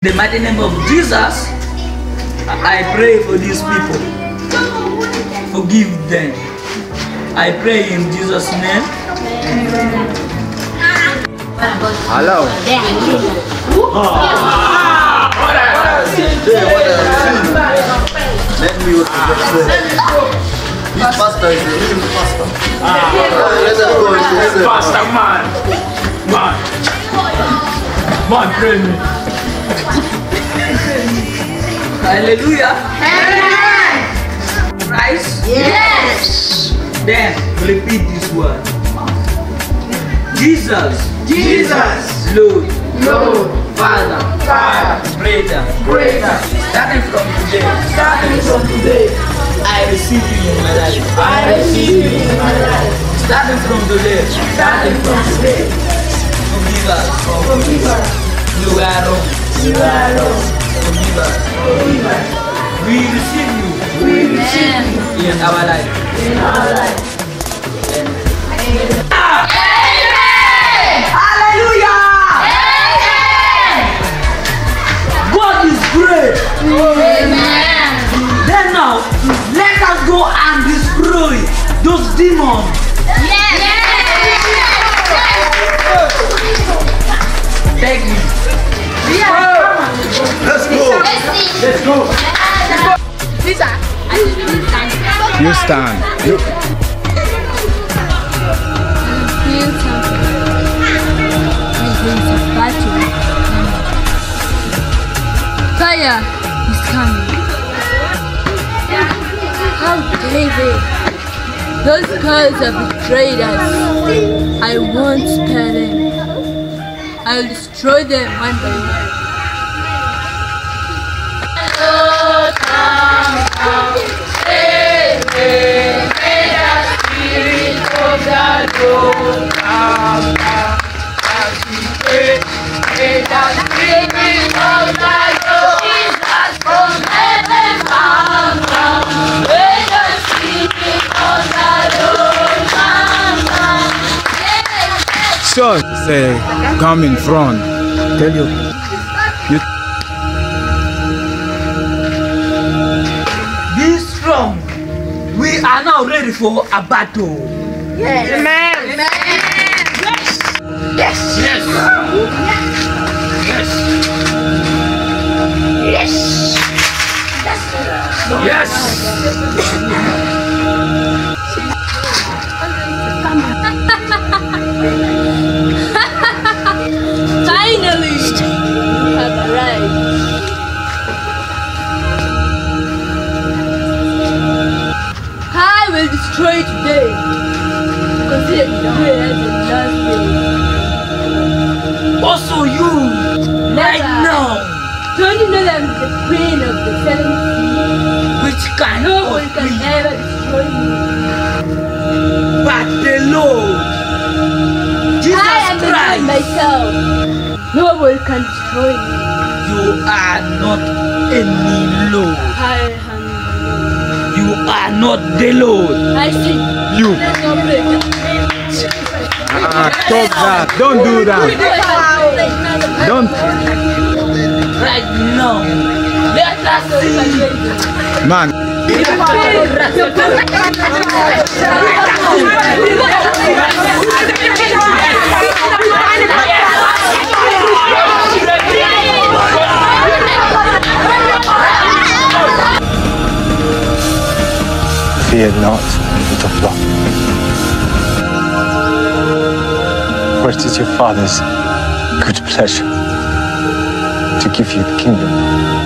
the mighty name of Jesus, I pray for these people. Forgive them. I pray in Jesus' name. Hello. Let me what the This pastor is a real pastor. Let us go into the Pastor man. Man. Man, pray me. Hallelujah. Christ. Yes. Then repeat this word. Jesus. Jesus. Lord. Lord. Father. Father. Greater. Greater. Starting from today. Starting from today, I receive you in my life. I receive you in my life. Starting from today. Starting from today, Forgive us. forgive us. You are wrong. You Lord. Forgive us. Forgive us. We receive you We receive you in our life. in our life. God is great. Then now, let us go and destroy those demons. Take me. Let's go. Let's go. Lisa! You stand. You. Fire is coming. How dare they? Those girls have betrayed us. I won't spare them. I'll destroy them one by one. So say, come in front. Tell you. You. Be strong. We are now ready for a battle. Amen. Yes. Yes. Yes. Yes. Finally! Destroy today. Consider today as the last day. Also you. Right now. Don't you know that I'm the queen of the seven seas? Which kind No one can queen? ever destroy me. But the Lord. Jesus I am Christ. myself. No one can destroy me. You are not any Lord. I the You are not the Lord. Lord. I see. You. Let's go. Ah, stop that. Don't do that. Don't. Right now. Let us see. Man. Fear not, little flock. For it is your Father's good pleasure to give you the kingdom.